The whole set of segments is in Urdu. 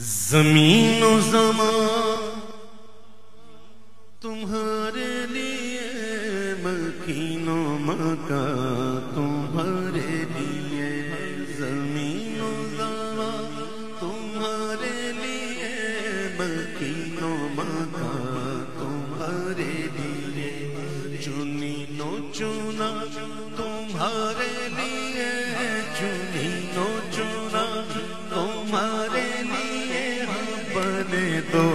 زمین و زمان تمہارے لیے مکین و مکان تمہارے لیے زمین و زمان، تمہارے لیے مکین و مکان تمہارے لیے چنی نو چنا، تمہارے لیے چنی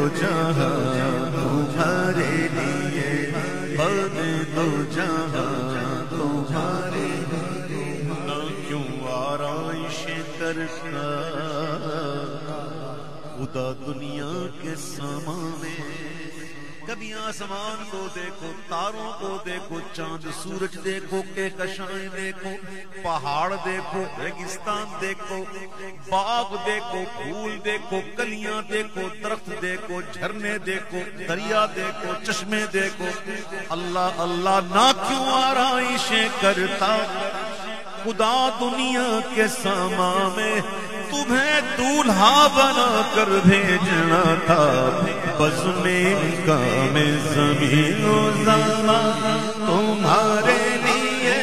جہاں تمہارے لیے بنے دو جہاں تمہارے نہ کیوں آرائش کرتا خدا دنیا کے سامان کبھی آسمان کو دیکھو، تاروں کو دیکھو، چاند، سورج دیکھو کہ کشائیں دیکھو، پہاڑ دیکھو، ریگستان دیکھو، باغ دیکھو، پھول دیکھو، کلیاں دیکھو، درخت دیکھو، جھرنے دیکھو، دریا دیکھو، چشمے دیکھو۔ اللہ اللہ نہ کیوں آرائشیں کرتا؟ خدا دنیا کے ساما میں تمہیں دولہا بنا کر بھیجنا تھا۔ بس میں کام زمین و زمان تمہارے لیے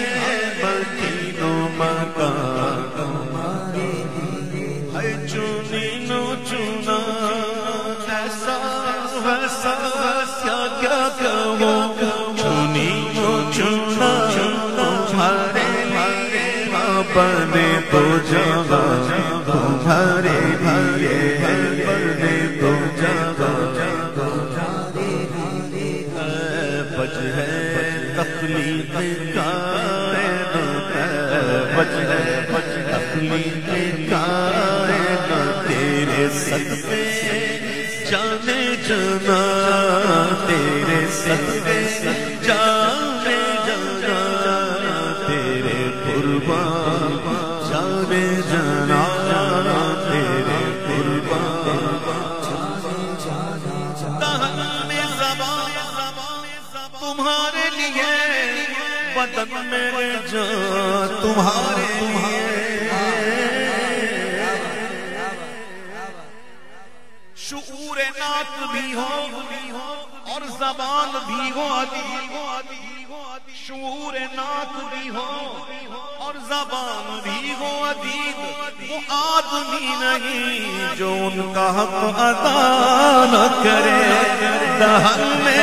مکین و مکان۔ تمہارے لیے چنی نو چنا۔ ایسا ویسا کیا کیا کہو چنی نو چنا۔ تمہارے لیے ہاں بنے تو جگہ تمہارے لیے بنے تو جگہ بچ ہے تخلیق کائنات بچ ہے بچ تخلیق کائنات تیرے صدقے جانے جانا، تیرے صدقے بدن میں جان تمہارے لیے۔ شعور نات بھی ہو اور زبان بھی ہو شعور نات بھی ہو اور زبان بھی ہو ادید وہ آدمی نہیں جو ان کا حق ادا نہ کرے۔ دہن میں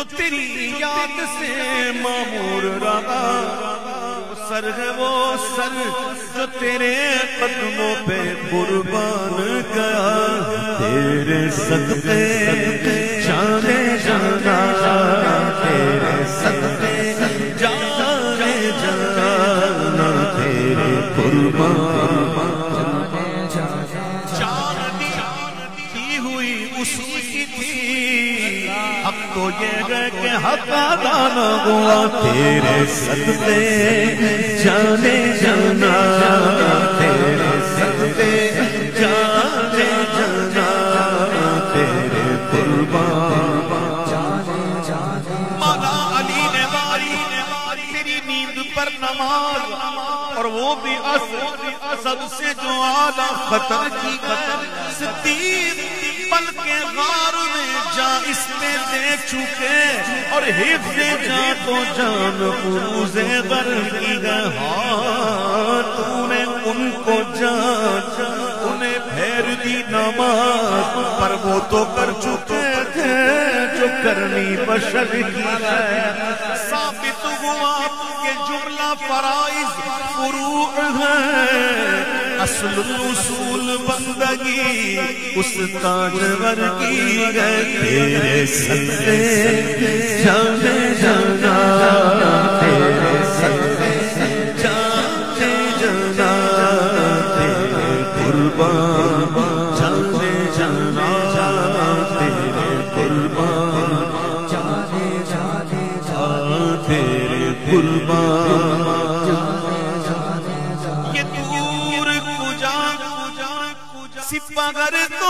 جو تیری یاد سے معمور رہا۔ سر ہے وہ سر جو تیرے قدموں پہ قربان گیا۔ تیرے صدقے، جانے جانا۔ تیرے صدقے، جانے جانا۔ تیرے قربان۔ اب تو یہ ہے کہ حق ادا نہ ہوا، تیرے صدقے جانے جانا، تیرے صدقے جانے جانا، تیرے قربان مولا علی نے باری تیری نیند پر نماز، اور وہ بھی اصل سب سے جو آلہ خطر کی خطر صدیق پل کے غار میں جا اس میں دے چکے اور حفظ جا تو جان پروز غر کی ہاں تو نے ان کو جان انہیں پھیر دی نماز، پر وہ تو کر چکے تھے جو کرنی بشر کی ہے۔ ثابت ہوا کہ جملہ فرائض فروع ہے۔ اصل اصول بندگی اس تاجور کی گئے تیرے سلے جانے جانا تیرے سلے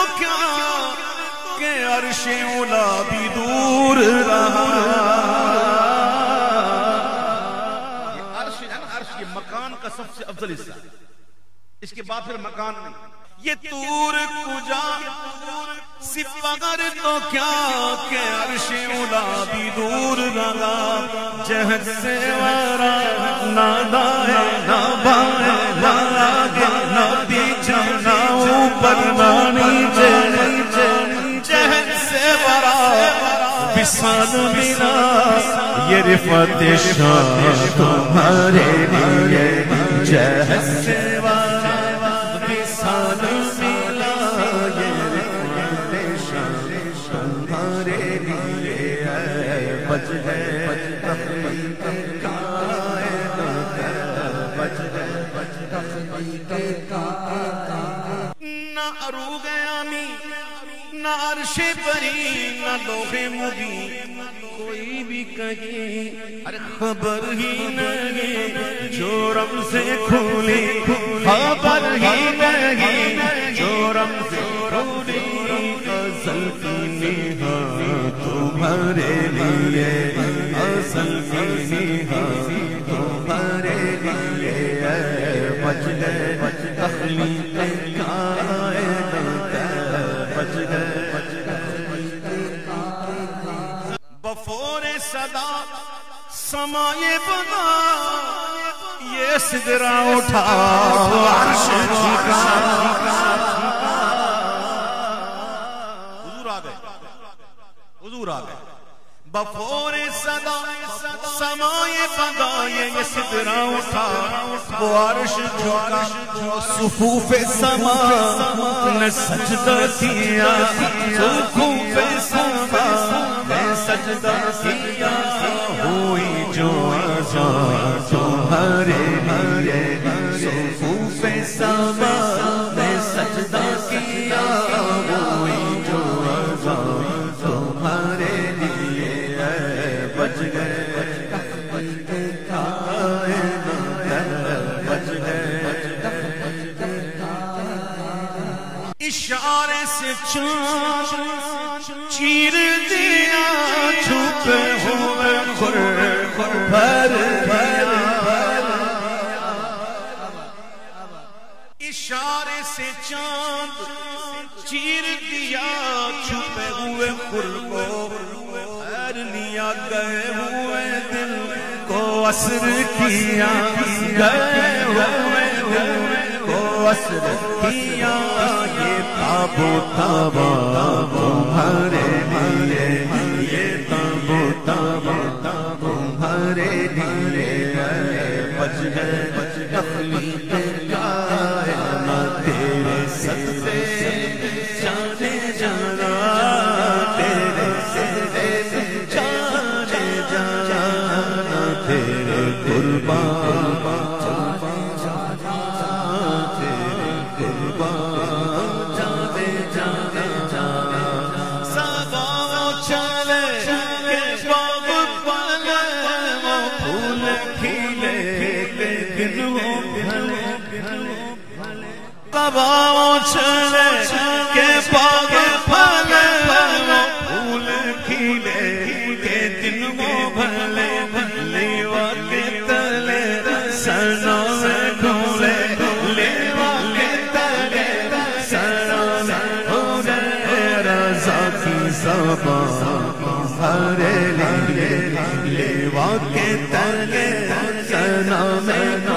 تو کیا کہ عرش اولا بھی دور رہا؟ یہ عرش ہے نا، عرش یہ مکان کا سب سے افضل حصہ۔ اس کے بعد پھر مکان نہیں۔ یہ تور کجا سپاگر تو کیا کہ عرش اولا بھی دور رہا؟ جہد سے ورا نہ دائے نہ بائے نہ آگے نہ پیچھے نہ اوپر نہ نیچے سے ورا بسان ملا یہ رفت شاہ تمہارے لیے جہد سے ورا بسان ملا یہ رفت شاہ تمہارے لیے ہے بچ ہے نہ عرش پری نہ لوہے مبین کوئی بھی کہیں ارے خبر ہی نہیں، جو رم سے کھولی خبر ہی نہیں، جو رم سے کھولی ازل کی نیہا تمہارے لیے ازل کی نیہا تمہارے لیے بچ گئے تخلیق کائنات بچ گئے صدا سمائے بنا، یہ سدرا اٹھا۔ عرش جھکا حضور آ گئے۔ حضور آ گئے۔ بفور صدا سمائے بنا، یہ سدرا اٹھا۔ وہ عرش جھکا۔ صفوف سما۔ نے سجدہ کیا۔ صفوف سما۔ سجدہ کیا ہوئی جو آزاد تمہارے لیے صفوف سما اثر کیا گئے ہوئے دل کو اثر کیا یہ تابو تابا تمہارے لیے، یہ تابو تابا تمہارے لیے۔ بچ گئے کباؤ چلے کہ باغ پھلے پھول کھلے کے دن وہ بھلے لیوا کے تلے سنا میں ڈھولے لیوا کے تلے سنا میں ڈھولے رضا کی زبان ہرے لیے لیوا کے تلے سنا میں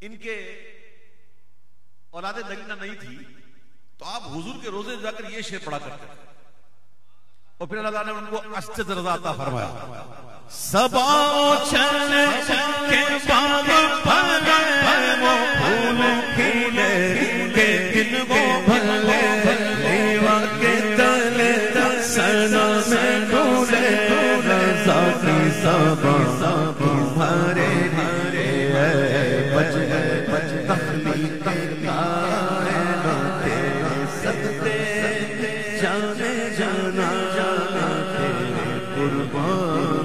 ان کے اولاد نگینہ نہیں تھی، تو آپ حضور کے روزے جا کر یہ شعر پڑھا کرتے تھے۔ اور پھر اللہ نے ان کو اسجد رضا عطا فرمایا۔ سبا چل کے باغ بھلے وہ پھول کھلے کے دن وہ بھلے لیوا کے تلے سنا میں ڈولے رضا کی سبا কুরবান